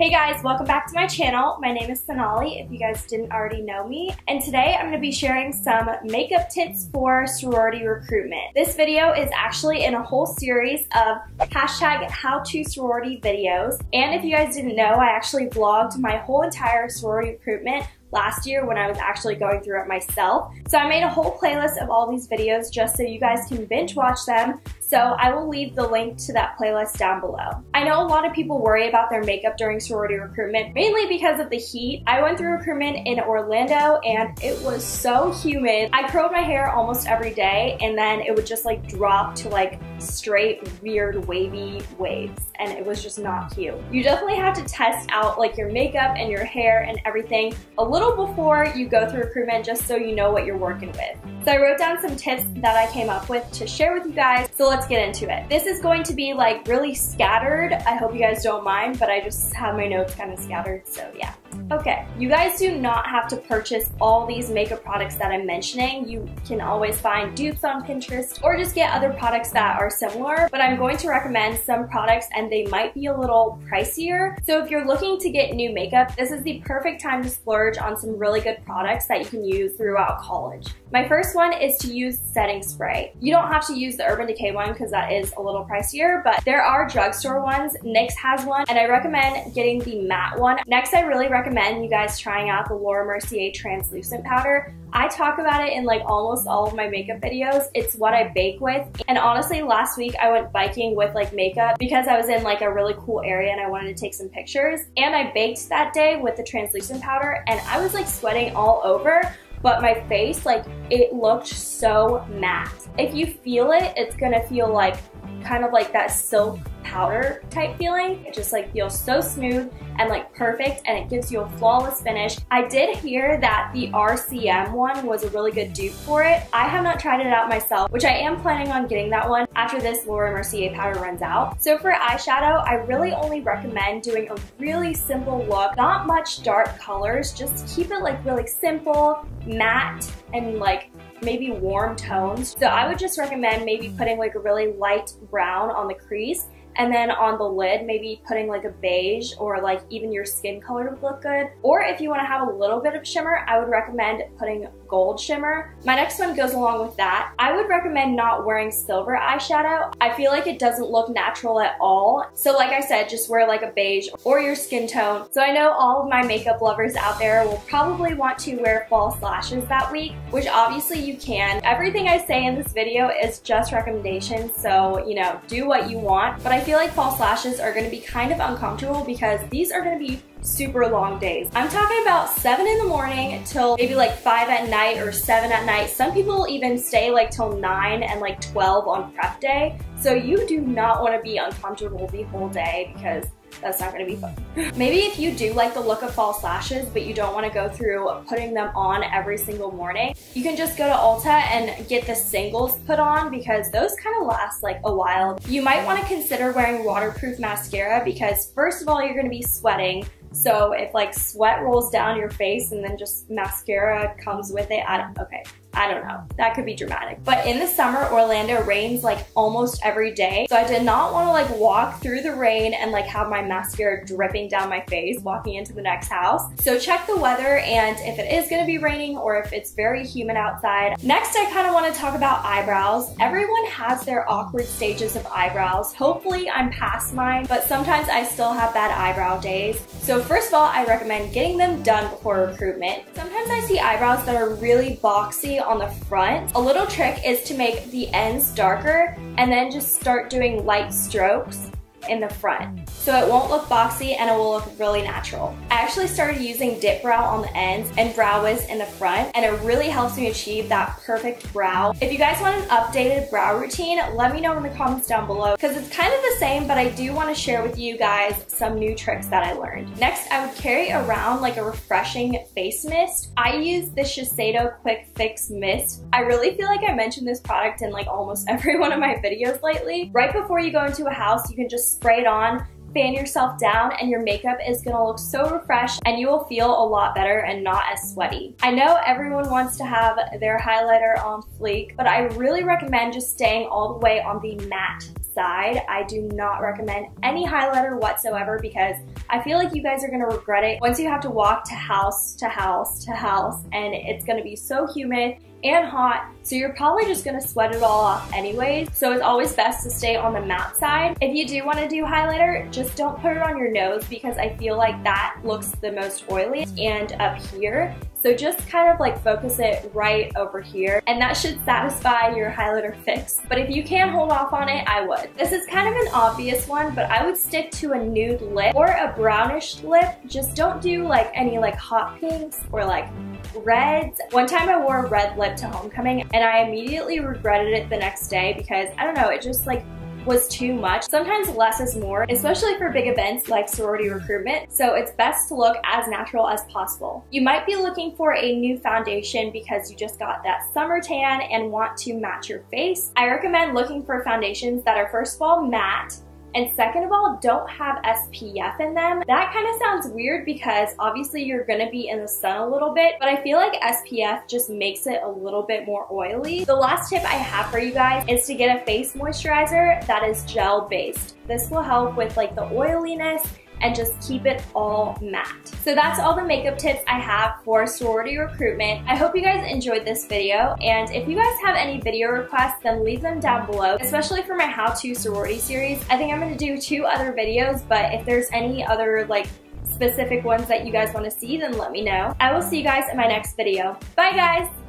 Hey guys, welcome back to my channel. My name is Sonali, if you guys didn't already know me. And today I'm going to be sharing some makeup tips for sorority recruitment. This video is actually in a whole series of hashtag how to sorority videos. And if you guys didn't know, I actually vlogged my whole entire sorority recruitment last year when I was actually going through it myself. So I made a whole playlist of all these videos just so you guys can binge watch them so I will leave the link to that playlist down below. I know a lot of people worry about their makeup during sorority recruitment, mainly because of the heat. I went through recruitment in Orlando and it was so humid. I curled my hair almost every day and then it would just like drop to like straight, weird, wavy waves and it was just not cute. You definitely have to test out like your makeup and your hair and everything a little before you go through recruitment just so you know what you're working with. So I wrote down some tips that I came up with to share with you guys. So let's let's get into it. This is going to be like really scattered. I hope you guys don't mind, but I just have my notes kind of scattered, so yeah. Okay, you guys do not have to purchase all these makeup products that I'm mentioning. You can always find dupes on Pinterest or just get other products that are similar, but I'm going to recommend some products and they might be a little pricier. So if you're looking to get new makeup, this is the perfect time to splurge on some really good products that you can use throughout college. My first one is to use setting spray. You don't have to use the Urban Decay one because that is a little pricier, but there are drugstore ones. NYX has one, and I recommend getting the matte one. Next, I really recommend you guys trying out the Laura Mercier translucent powder. I talk about it in like almost all of my makeup videos. It's what I bake with. And honestly, last week I went biking with like makeup because I was in like a really cool area and I wanted to take some pictures. And I baked that day with the translucent powder and I was like sweating all over but my face, like, it looked so matte. If you feel it, it's gonna feel like kind of like that silk powder type feeling. It just like feels so smooth and like perfect and it gives you a flawless finish. I did hear that the RCM one was a really good dupe for it. I have not tried it out myself, which I am planning on getting that one after this Laura Mercier powder runs out. So for eyeshadow, I really only recommend doing a really simple look, not much dark colors, just keep it like really simple, matte, and like maybe warm tones. So I would just recommend maybe putting like a really light brown on the crease and then on the lid, maybe putting like a beige or like even your skin color would look good. Or if you wanna have a little bit of shimmer, I would recommend putting gold shimmer. My next one goes along with that. I would recommend not wearing silver eyeshadow. I feel like it doesn't look natural at all. So like I said, just wear like a beige or your skin tone. So I know all of my makeup lovers out there will probably want to wear false lashes that week, which obviously you can. Everything I say in this video is just recommendations, so you know, do what you want. But I feel like false lashes are gonna be kind of uncomfortable because these are gonna be super long days. I'm talking about 7 in the morning till maybe like 5 at night or 7 at night. Some people even stay like till 9 and like 12 on prep day. So you do not want to be uncomfortable the whole day because that's not gonna be fun. Maybe if you do like the look of false lashes, but you don't wanna go through putting them on every single morning, you can just go to Ulta and get the singles put on because those kind of last like a while. You might wanna consider wearing waterproof mascara because first of all, you're gonna be sweating. So if like sweat rolls down your face and then just mascara comes with it, I don't, okay. I don't know. That could be dramatic. But in the summer, Orlando rains like almost every day. So I did not want to like walk through the rain and like have my mascara dripping down my face walking into the next house. So check the weather and if it is going to be raining or if it's very humid outside. Next, I kind of want to talk about eyebrows. Everyone has their awkward stages of eyebrows. Hopefully I'm past mine, but sometimes I still have bad eyebrow days. So first of all, I recommend getting them done before recruitment. Sometimes I see eyebrows that are really boxy on the front. A little trick is to make the ends darker and then just start doing light strokes in the front. So it won't look boxy and it will look really natural. I actually started using dip brow on the ends and brow wiz in the front and it really helps me achieve that perfect brow. If you guys want an updated brow routine, let me know in the comments down below because it's kind of the same but I do want to share with you guys some new tricks that I learned. Next, I would carry around like a refreshing face mist. I use the Shiseido Quick Fix Mist. I really feel like I mentioned this product in like almost every one of my videos lately. Right before you go into a house, you can just spray it on, fan yourself down and your makeup is gonna look so refreshed and you will feel a lot better and not as sweaty. I know everyone wants to have their highlighter on fleek, but I really recommend just staying all the way on the matte side, I do not recommend any highlighter whatsoever because I feel like you guys are gonna regret it once you have to walk to house to house to house and it's gonna be so humid and hot, so you're probably just gonna sweat it all off anyways. So it's always best to stay on the matte side. If you do wanna do highlighter, just don't put it on your nose because I feel like that looks the most oily and up here. So just kind of like focus it right over here and that should satisfy your highlighter fix. But if you can hold off on it, I would. This is kind of an obvious one, but I would stick to a nude lip or a brownish lip. Just don't do like any like hot pinks or like reds. One time I wore a red lip to homecoming and I immediately regretted it the next day because I don't know, it just like was too much. Sometimes less is more, especially for big events like sorority recruitment, so it's best to look as natural as possible. You might be looking for a new foundation because you just got that summer tan and want to match your face. I recommend looking for foundations that are first of all matte, and second of all, don't have SPF in them. That kind of sounds weird because obviously you're gonna be in the sun a little bit, but I feel like SPF just makes it a little bit more oily. The last tip I have for you guys is to get a face moisturizer that is gel based. This will help with like the oiliness and just keep it all matte. So that's all the makeup tips I have for sorority recruitment. I hope you guys enjoyed this video and if you guys have any video requests then leave them down below, especially for my how-to sorority series. I think I'm gonna do two other videos but if there's any other like specific ones that you guys wanna see then let me know. I will see you guys in my next video. Bye guys!